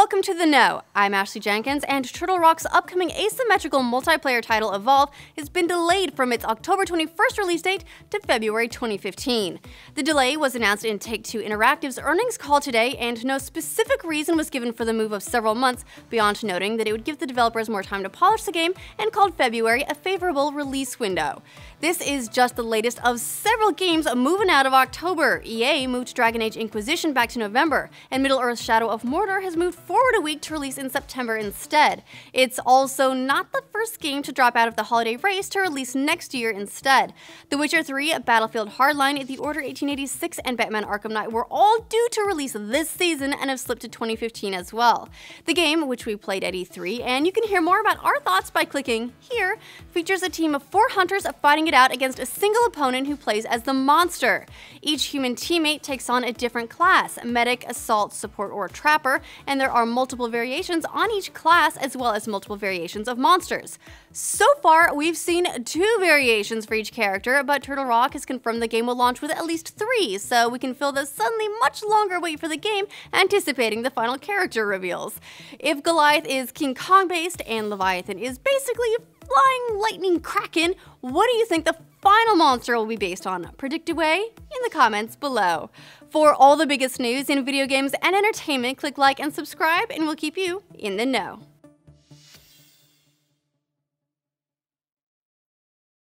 Welcome to The Know. I'm Ashley Jenkins, and Turtle Rock's upcoming asymmetrical multiplayer title Evolve has been delayed from its October 21st release date to February 2015. The delay was announced in Take Two Interactive's earnings call today, and no specific reason was given for the move of several months, beyond noting that it would give the developers more time to polish the game and called February a favorable release window. This is just the latest of several games moving out of October. EA moved Dragon Age Inquisition back to November, and Middle Earth Shadow of Mordor has moved forward a week to release in September instead. It's also not the first game to drop out of the holiday race to release next year instead. The Witcher 3, Battlefield Hardline, The Order 1886, and Batman Arkham Knight were all due to release this season and have slipped to 2015 as well. The game, which we played at E3, and you can hear more about our thoughts by clicking here, features a team of four hunters fighting it out against a single opponent who plays as the monster. Each human teammate takes on a different class, medic, assault, support, or trapper, and there there are multiple variations on each class as well as multiple variations of monsters. So far, we've seen two variations for each character, but Turtle Rock has confirmed the game will launch with at least three, so we can fill the suddenly much longer wait for the game anticipating the final character reveals. If Goliath is King Kong based and Leviathan is basically flying lightning kraken, what do you think the final monster will be based on? Predict away in the comments below. For all the biggest news in video games and entertainment, click like and subscribe, and we'll keep you in the know.